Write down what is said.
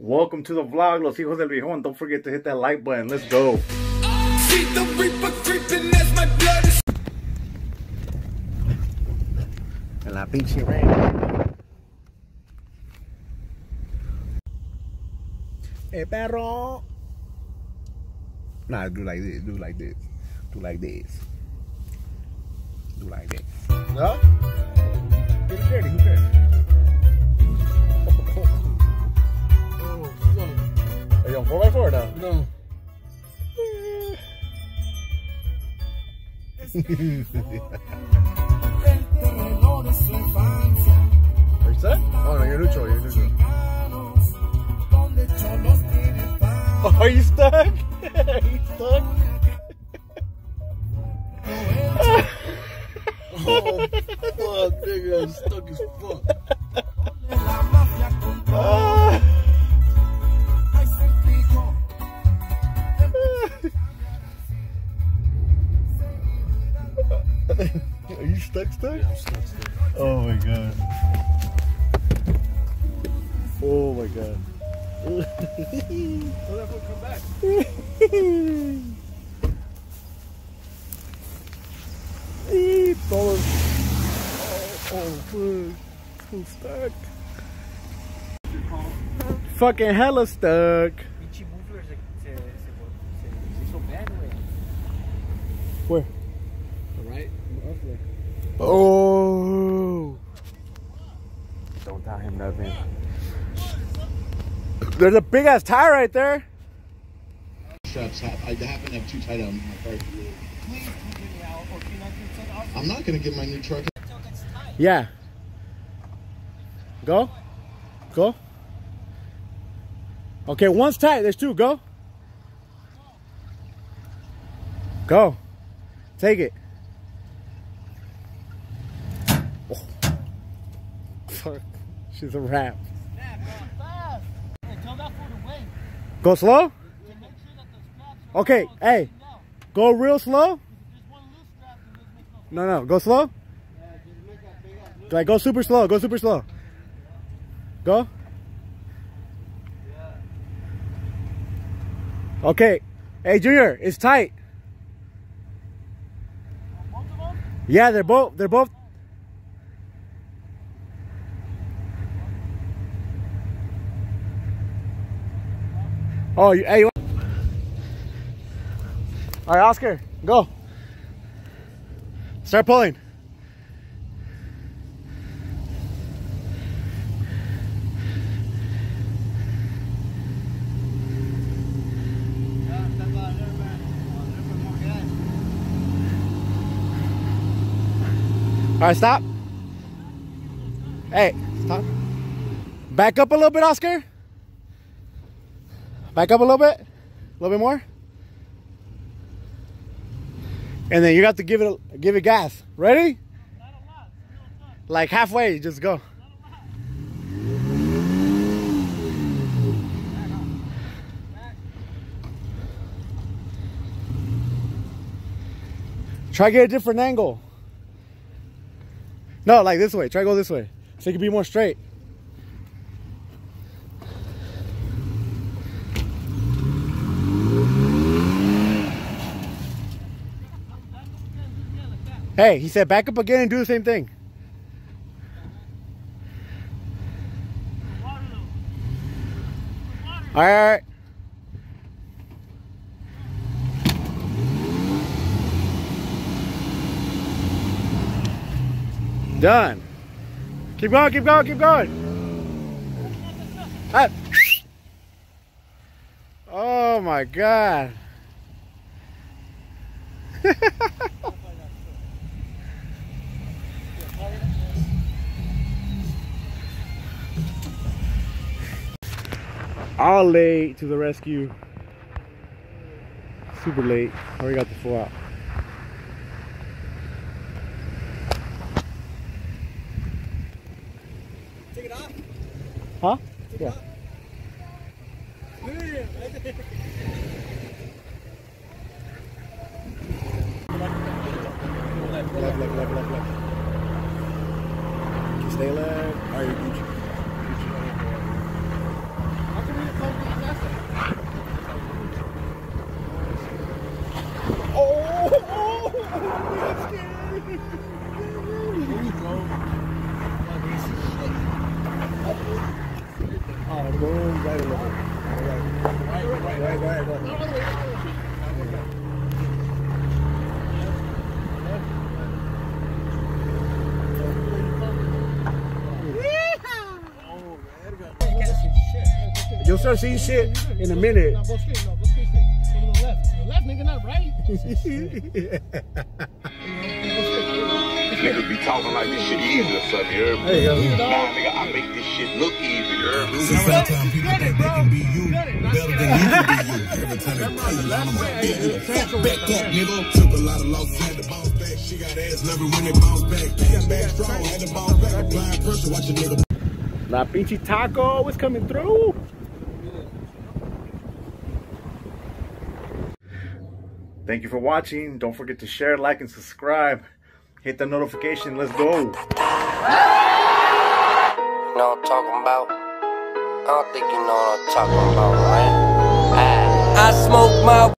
Welcome to the vlog, Los Hijos del Viejon. Don't forget to hit that like button. Let's go. En la pinche rain. Hey, eh, perro. Nah, do like this. Do like this. Do like this. Do like this. No? No. Are you set? Oh, no, you're neutral. You're neutral. Oh, are you stuck? are you stuck? Oh, fuck, nigga, I'm stuck as fuck. Stuck, stuck? I'm stuck still. Oh my god. Oh my god. Well, that will come back. Eee, todo. Oh, oh, fuck. So stuck. Fucking hella stuck. Pinche muffler se, se, se, se, se hizo bad, güey. Where? Alright, muffler. Oh. Don't tell him nothing. There's a big ass tire right there. straps. ha- I happen to have two tight on my car. Please, can you get me out? Or can I can set off? I'm not gonna get my new truck. Until it's tight. Yeah. Go. Go. Okay, one's tight. There's two. Go. Go. Take it. Fuck. She's a wrap. Go slow. Okay, hey. Go real slow. No No. Go slow. Like go super slow. Go super slow. Go. Okay. Hey, Junior, it's tight. Yeah, they're both. They're both. Oh, you, hey. All right, Oscar, go. Start pulling. All right, stop. Hey, stop. Back up a little bit, Oscar. Back up a little bit. A little bit more. And then you got to give it a, give it gas. Ready? Like halfway, just go. Try get a different angle. No, like this way. Try go this way. So you can be more straight. Hey, he said back up again and do the same thing. All right. Done. Keep going, keep going, keep going. Ah. Oh my God. All late to the rescue. Super late. Already got the full out. Take it off. Huh? Yeah. Left, left, left, left, left. Stay left. All right, Go right little bit. Right, right, right, right, right. You'll start seeing shit in a minute. No, go straight, no, go straight, straight. Go to the left. To the left, nigga, not right. Niggas be talking like this shit easy or something, you heard me? There you. Nah, nigga, I make this shit look easy, you heard me? Sometimes people think they can be you better than you can be you. Every time they tell you I'm a big you. Fuck back up, nigga. Took a lot of losses, had to bounce back. She got ass, love it when they bounce back. They got back strong, had to bounce back. Applying pressure, watch a nigga. La Pinche Taco is coming through. Thank you for watching. Don't forget to share, like, and subscribe. Hit the notification. Let's go. know what I'm talking about? I don't think you know what I'm talking about, man. Ah. I smoke my